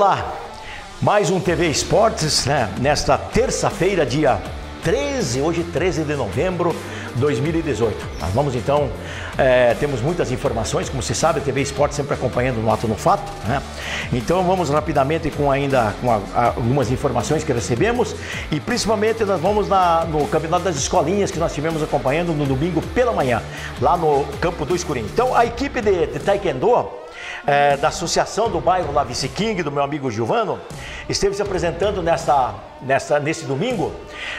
Olá, mais um TV Esportes, né? Nesta terça-feira, dia 13, hoje 13 de novembro de 2018. Nós vamos então, é, temos muitas informações, como se sabe, a TV Esportes sempre acompanhando no ato no fato, né? Então vamos rapidamente com ainda com a, a, algumas informações que recebemos e principalmente nós vamos na, no Campeonato das Escolinhas que nós tivemos acompanhando no domingo pela manhã, lá no Campo do Escurinho. Então a equipe de, de Taekwondo é, da Associação do Bairro La Vice King, do meu amigo Gilvano, esteve se apresentando nesta, nesta, nesse domingo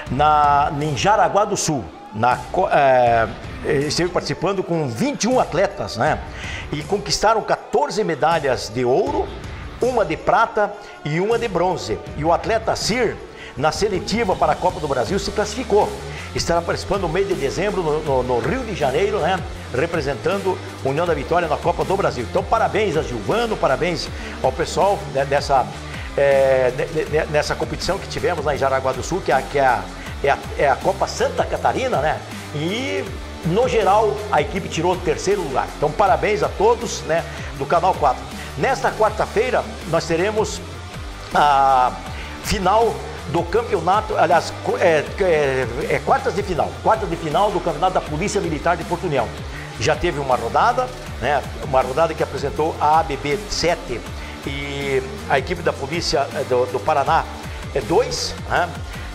na, em Jaraguá do Sul. Na, é, esteve participando com 21 atletas, né? E conquistaram 14 medalhas de ouro, uma de prata e uma de bronze. E o atleta Sir, na seletiva para a Copa do Brasil, se classificou estará participando no mês de dezembro no, no, no, Rio de Janeiro, né? Representando União da Vitória na Copa do Brasil. Então, parabéns a Gilvano, parabéns ao pessoal né, dessa, é, de, de, nessa competição que tivemos lá em Jaraguá do Sul, que, é, que é, a, é, a, é a Copa Santa Catarina, né? E no geral a equipe tirou o terceiro lugar. Então, parabéns a todos né, do Canal 4. Nesta quarta-feira, nós teremos a final do campeonato, aliás, é, é, é, quartas de final, quartas de final do campeonato da Polícia Militar de Porto União. Já teve uma rodada, né, uma rodada que apresentou a ABB 7 e a equipe da Polícia é, do, do Paraná é 2, né,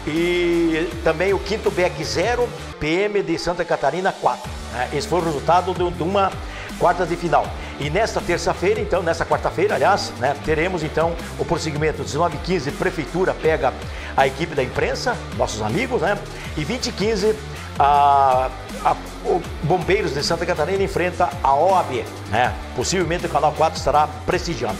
e também o quinto BEC 0, PM de Santa Catarina 4. Né, esse foi o resultado de, de uma quartas de final. E nesta terça-feira, então, nesta quarta-feira, aliás, né, teremos então o prosseguimento 19 15 Prefeitura pega a equipe da imprensa, nossos amigos, né? E 20 15 a, a, o Bombeiros de Santa Catarina enfrenta a OAB, né? Possivelmente o Canal 4 estará prestigiando.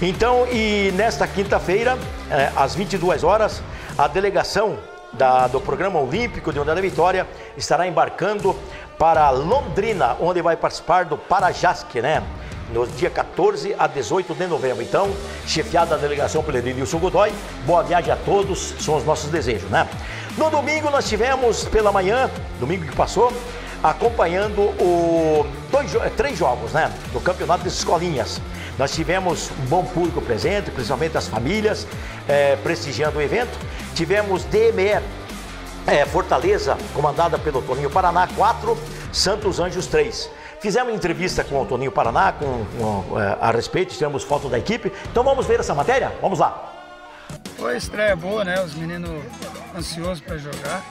Então, e nesta quinta-feira, é, às 22 horas, a delegação da, do Programa Olímpico de União da Vitória estará embarcando para Londrina, onde vai participar do Parajasque, né? No dia 14 a 18 de novembro. Então, chefiada a delegação pelo Edilson Godoy, boa viagem a todos, são os nossos desejos, né? No domingo nós tivemos pela manhã, domingo que passou, acompanhando o dois, três jogos, né? Do campeonato das escolinhas. Nós tivemos um bom público presente, principalmente as famílias, é, prestigiando o evento. Tivemos DME é, Fortaleza, comandada pelo Toninho Paraná, 4, Santos Anjos 3. Fizemos entrevista com o Toninho Paraná com, com, é, a respeito, tivemos foto da equipe. Então vamos ver essa matéria? Vamos lá. Foi a estreia boa, né? Os meninos ansiosos para jogar.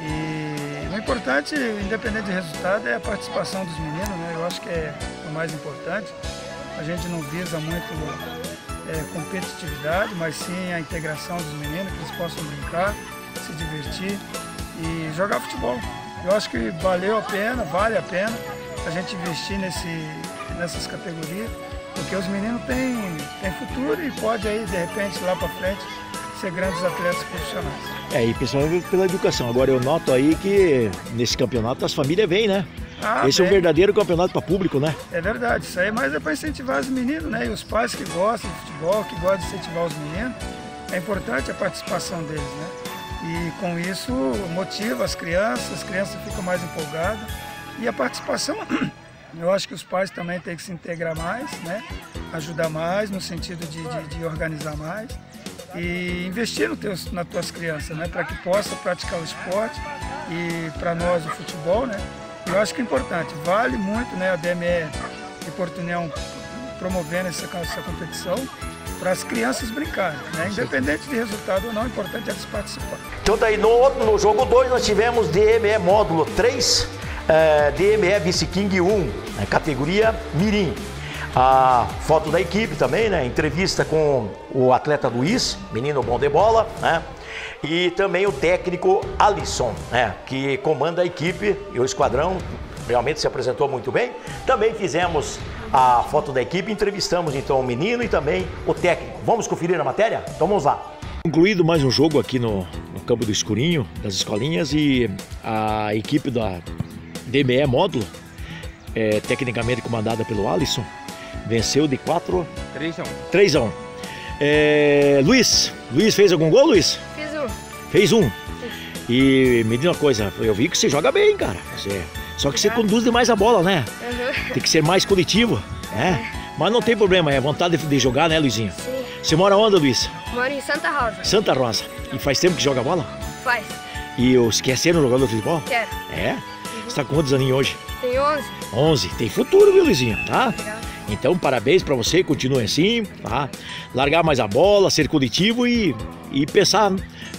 E o importante, independente do resultado, é a participação dos meninos, né? Eu acho que é o mais importante. A gente não visa muito é, competitividade, mas sim a integração dos meninos, que eles possam brincar se divertir e jogar futebol. Eu acho que valeu a pena, vale a pena a gente investir nesse, nessas categorias, porque os meninos têm, têm futuro e pode aí, de repente, lá para frente, ser grandes atletas profissionais. É, e principalmente pela educação. Agora eu noto aí que nesse campeonato as famílias vêm, né? Ah, Esse bem. é um verdadeiro campeonato para público, né? É verdade, isso aí, mas é para incentivar os meninos, né? E os pais que gostam de futebol, que gostam de incentivar os meninos, é importante a participação deles, né? E com isso motiva as crianças, as crianças ficam mais empolgadas. E a participação, eu acho que os pais também têm que se integrar mais, né? ajudar mais no sentido de, de, de organizar mais e investir no teus, nas tuas crianças, né? para que possa praticar o esporte e para nós o futebol. Né? Eu acho que é importante, vale muito né, a DME de Porto União promovendo essa, essa competição para as crianças brincarem, né? independente de resultado ou não, o importante é eles participarem. Então daí no, no jogo 2 nós tivemos DME módulo 3, é, DME Vice King 1, né? categoria Mirim. A foto da equipe também, né? Entrevista com o atleta Luiz, menino bom de bola, né? E também o técnico Alisson, né? Que comanda a equipe e o esquadrão realmente se apresentou muito bem. Também fizemos a foto da equipe, entrevistamos então o menino e também o técnico. Vamos conferir a matéria? Então vamos lá. Concluído mais um jogo aqui no, no campo do Escurinho, das escolinhas, e a equipe da DME Módulo, é, tecnicamente comandada pelo Alisson, venceu de 4 3 a 1. 3 a 1. É, Luiz, Luiz fez algum gol, Luiz? Fiz um. Fez um. E me diz uma coisa, eu vi que você joga bem, cara. Você só que você conduz demais a bola, né? Uhum. Tem que ser mais coletivo, né? Mas não tem problema, é vontade de jogar, né, Luizinho? Sim. Você mora onde, Luiz? Moro em Santa Rosa. Santa Rosa. E faz tempo que joga bola? Faz. E os quer ser um jogador de futebol? Quero. É? Você tá com quantos aninhos hoje? Tem 11. 11. Tem futuro, viu, Luizinho? Tá? Obrigado. Então, parabéns pra você, continue assim, tá? Largar mais a bola, ser coletivo e, e pensar,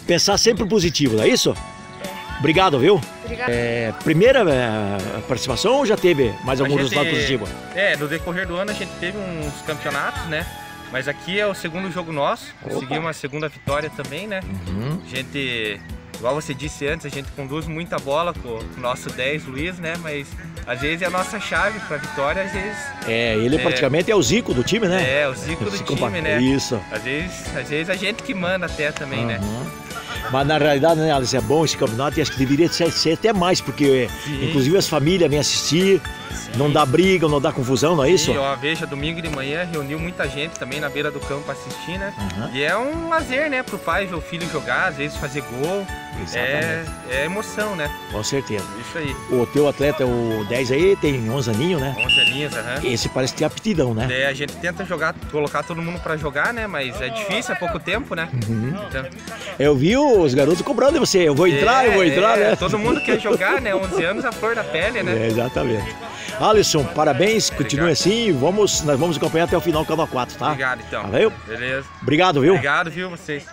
pensar sempre positivo, não é isso? Obrigado, viu? Obrigado. É, primeira é, participação ou já teve mais algum resultado positivo? É, no decorrer do ano a gente teve uns campeonatos, né? Mas aqui é o segundo jogo nosso. Conseguimos uma segunda vitória também, né? Uhum. A gente, igual você disse antes, a gente conduz muita bola com o nosso 10, Luiz, né? Mas às vezes é a nossa chave pra vitória, às vezes É, ele É. praticamente é o Zico do time, né? é o Zico do Zico time, né? Isso. Às vezes, às vezes a gente que manda até também, né? Mas na realidade, né, Alice, é bom esse campeonato e acho que deveria ser, ser até mais, porque Sim. inclusive as famílias vêm assistir, não dá briga, não dá confusão, não é isso? E ó, veja, domingo de manhã reuniu muita gente também na beira do campo pra assistir, né? Uhum. E é um lazer, né, pro pai ver o filho jogar, às vezes fazer gol. É, é emoção, né? Com certeza. Isso aí. O teu atleta, o 10 aí, tem 11 aninhos, né? 11 aninhos, aham. Esse parece ter aptidão, né? É, a gente tenta jogar, colocar todo mundo pra jogar, né? Mas é difícil, é pouco tempo, né? Uhum. Então, Eu vi os garotos cobrando de você, eu vou entrar, eu vou é, entrar, é, né? Todo mundo quer jogar, né? 11 anos, a flor da pele, né? É, exatamente. Alisson, parabéns, continue assim, vamos, nós vamos acompanhar até o final do Canal 4, tá? Obrigado, então. Valeu? Beleza. Obrigado, viu? Obrigado, viu, vocês.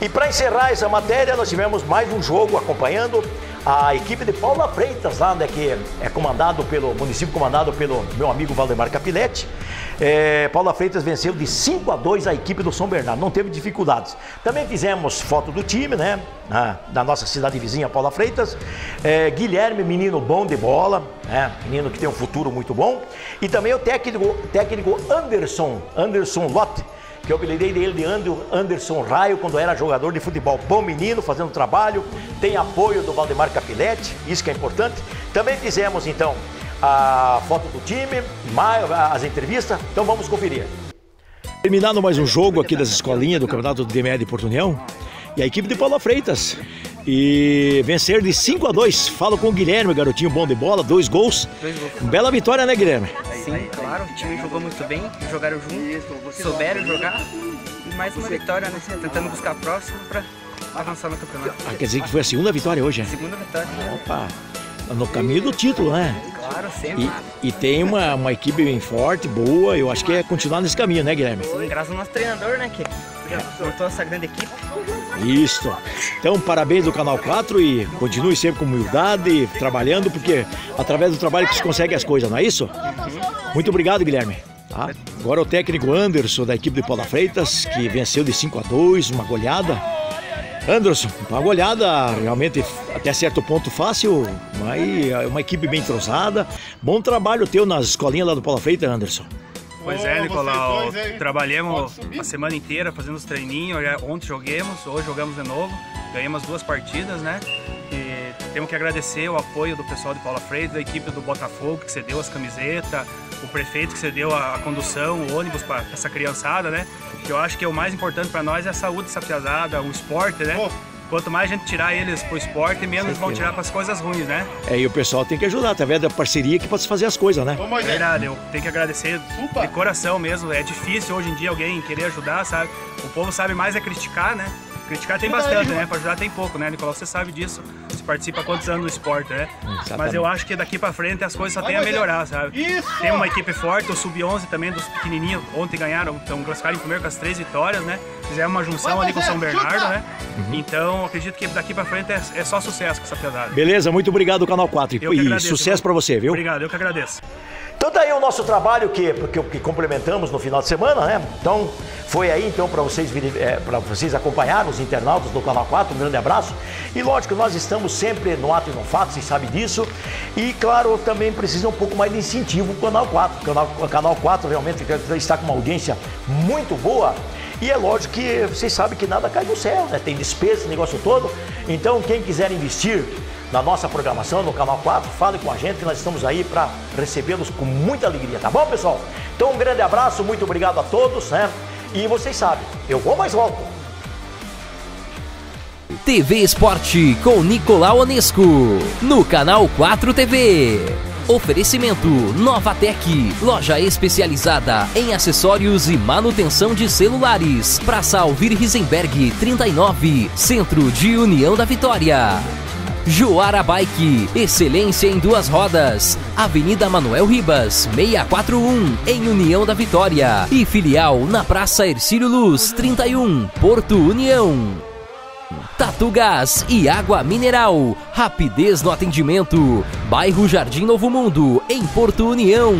E para encerrar essa matéria, nós tivemos mais um jogo acompanhando a equipe de Paula Freitas, lá, né, que é comandado pelo município, comandado pelo meu amigo Valdemar Capilete. É, Paula Freitas venceu de 5 a 2 a equipe do São Bernardo, não teve dificuldades. Também fizemos foto do time, né? na- da nossa cidade vizinha, Paula Freitas. É, Guilherme, menino bom de bola, né? menino que tem um futuro muito bom. E também o técnico, técnico Anderson, Anderson Lotte que eu apelidei dele de Ander- Anderson Raio quando era jogador de futebol. Bom menino, fazendo trabalho, tem apoio do Valdemar Capilete, isso que é importante. Também fizemos então a foto do time, as entrevistas, então vamos conferir. Terminando mais um jogo aqui das escolinhas do Campeonato do DME de Porto União e a equipe de Paula Freitas. E vencer de 5 a 2. Falo com o Guilherme, garotinho bom de bola, dois gols. Dois gols. Bela vitória, né, Guilherme? Sim, claro, o time jogou muito bem, jogaram junto, souberam jogar. E mais uma vitória, né? Tentando buscar a próxima para avançar no campeonato. Ah, quer dizer que foi a segunda vitória hoje, né? Segunda vitória. Opa, no caminho do título, né? Claro, sempre. E, e tem uma, uma equipe bem forte, boa. Eu acho que é continuar nesse caminho, né, Guilherme? Sim, graças ao nosso treinador, né? Que montou essa grande equipe. Isso. Então, parabéns do Canal 4 e continue sempre com humildade, trabalhando, porque através do trabalho que se consegue as coisas, não é isso? Muito obrigado, Guilherme. Tá? Agora o técnico Anderson, da equipe de Paula Freitas, que venceu de 5 a 2, uma goleada. Anderson, uma goleada realmente até certo ponto fácil, mas é uma equipe bem entrosada. Bom trabalho teu nas escolinhas lá do Paula Freitas, Anderson. Pois é, Nicolau. Trabalhamos a semana inteira fazendo os treininhos. Ontem joguemos, hoje jogamos de novo. Ganhamos duas partidas, né? E temos que agradecer o apoio do pessoal de Paula Freitas, da equipe do Botafogo, que cedeu as camisetas, o prefeito que cedeu a, a condução, o ônibus para essa criançada, né? Que eu acho que é o mais importante para nós é a saúde dessa piazada, o esporte, né? Quanto mais a gente tirar eles pro esporte, menos vão tirar para as coisas ruins, né? É, e o pessoal tem que ajudar, através da parceria que pode fazer as coisas, né? É Verdade, eu tenho que agradecer de coração mesmo. É difícil hoje em dia alguém querer ajudar, sabe? O povo sabe mais é criticar, né? Criticar tem bastante, né? Pra ajudar tem pouco, né, Nicolau? Você sabe disso. Você participa há quantos anos no esporte, né? Exatamente. Mas eu acho que daqui pra frente as coisas só tem a melhorar, sabe? Tem uma equipe forte, o Sub-11 também, dos pequenininhos. Ontem ganharam, então classificaram em primeiro com as três vitórias, né? Fizeram uma junção ali com o São Bernardo, né? Então acredito que daqui pra frente é, é só sucesso com essa pesada. Beleza, muito obrigado, Canal 4. Eu que E, e agradeço, sucesso viu? pra você, viu? Obrigado, eu que agradeço. Então tá aí o nosso trabalho que, que, que complementamos no final de semana, né? Então foi aí então para vocês é, para vocês acompanhar os internautas do Canal 4, um grande abraço. E lógico, nós estamos sempre no ato e no fato, vocês sabem disso. E claro, também precisa um pouco mais de incentivo o Canal 4. O Canal, Canal 4 realmente está com uma audiência muito boa. E é lógico que vocês sabem que nada cai do céu, né? Tem despesa, negócio todo. Então, quem quiser investir na nossa programação no Canal 4, fale com a gente que nós estamos aí para recebê-los com muita alegria, tá bom, pessoal? Então, um grande abraço, muito obrigado a todos, né? E vocês sabem, eu vou mais volto. TV Esporte com Nicolau Onesco no canal 4 TV. Oferecimento Novatec, loja especializada em acessórios e manutenção de celulares. Praça Alvir Risenberg 39, Centro de União da Vitória. Joara Bike, excelência em duas rodas. Avenida Manuel Ribas, 641, em União da Vitória. E filial na Praça Ercílio Luz, 31, Porto União. Tatu Gás e Água Mineral. Rapidez no atendimento. Bairro Jardim Novo Mundo, em Porto União.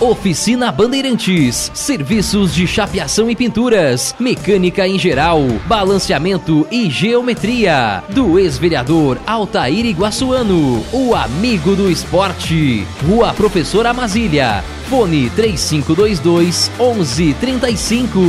Oficina Bandeirantes. Serviços de chapeação e pinturas, mecânica em geral, balanceamento e geometria. Do ex-vereador Altair Iguaçuano, o amigo do esporte. Rua Professora Amazília. Fone 3522 1135.